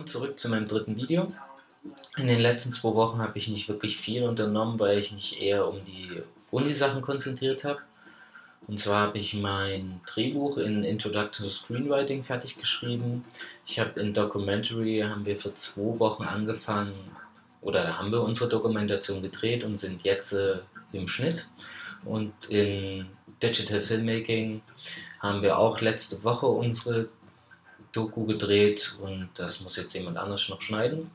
Willkommen zurück zu meinem dritten Video. In den letzten zwei Wochen habe ich nicht wirklich viel unternommen, weil ich mich eher um die Uni-Sachen konzentriert habe. Und zwar habe ich mein Drehbuch in Introduction to Screenwriting fertig geschrieben. Ich habe in Documentary, haben wir vor zwei Wochen angefangen, oder da haben wir unsere Dokumentation gedreht und sind jetzt äh, im Schnitt. Und in Digital Filmmaking haben wir auch letzte Woche unsere Doku gedreht und das muss jetzt jemand anders noch schneiden.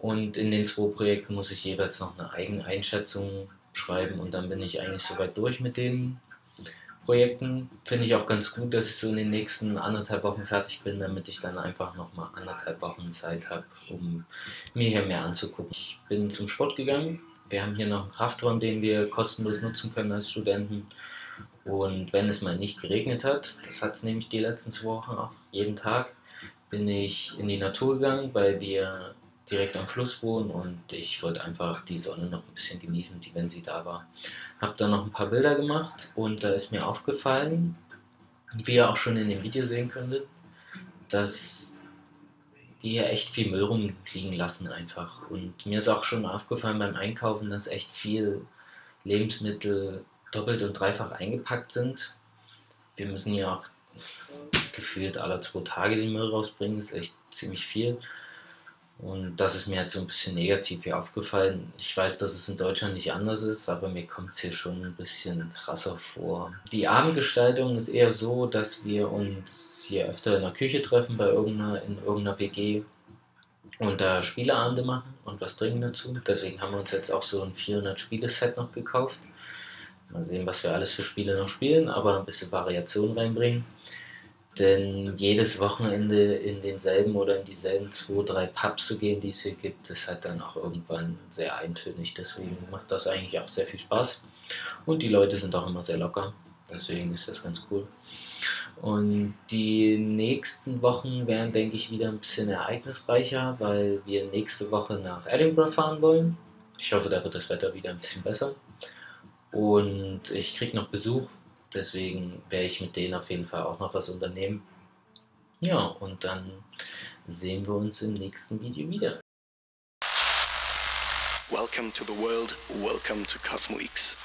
Und in den zwei Projekten muss ich jeweils noch eine eigene Einschätzung schreiben und dann bin ich eigentlich soweit durch mit den Projekten. Finde ich auch ganz gut, dass ich so in den nächsten anderthalb Wochen fertig bin, damit ich dann einfach nochmal anderthalb Wochen Zeit habe, um mir hier mehr anzugucken. Ich bin zum Sport gegangen. Wir haben hier noch einen Kraftraum, den wir kostenlos nutzen können als Studenten. Und wenn es mal nicht geregnet hat, das hat es nämlich die letzten zwei Wochen auch jeden Tag, bin ich in die Natur gegangen, weil wir direkt am Fluss wohnen und ich wollte einfach die Sonne noch ein bisschen genießen, die wenn sie da war. Hab dann noch ein paar Bilder gemacht und da ist mir aufgefallen, wie ihr auch schon in dem Video sehen könntet, dass die hier echt viel Müll rumliegen lassen einfach. Und mir ist auch schon aufgefallen beim Einkaufen, dass echt viel Lebensmittel doppelt und dreifach eingepackt sind. Wir müssen ja auch gefühlt alle zwei Tage den Müll rausbringen, das ist echt ziemlich viel. Und das ist mir halt so ein bisschen negativ hier aufgefallen. Ich weiß, dass es in Deutschland nicht anders ist, aber mir kommt es hier schon ein bisschen krasser vor. Die Abendgestaltung ist eher so, dass wir uns hier öfter in der Küche treffen, bei irgendeiner, in irgendeiner WG und da Spieleabende machen und was trinken dazu. Deswegen haben wir uns jetzt auch so ein 400 Spiele-Set noch gekauft. Mal sehen, was wir alles für Spiele noch spielen, aber ein bisschen Variation reinbringen. Denn jedes Wochenende in denselben oder in dieselben zwei, drei Pubs zu gehen, die es hier gibt, ist halt dann auch irgendwann sehr eintönig. Deswegen macht das eigentlich auch sehr viel Spaß. Und die Leute sind auch immer sehr locker. Deswegen ist das ganz cool. Und die nächsten Wochen werden, denke ich, wieder ein bisschen ereignisreicher, weil wir nächste Woche nach Edinburgh fahren wollen. Ich hoffe, da wird das Wetter wieder ein bisschen besser. Und ich kriege noch Besuch, deswegen werde ich mit denen auf jeden Fall auch noch was unternehmen. Ja, und dann sehen wir uns im nächsten Video wieder. Welcome to the world, welcome to Cosmo X.